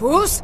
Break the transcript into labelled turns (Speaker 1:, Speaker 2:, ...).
Speaker 1: Was?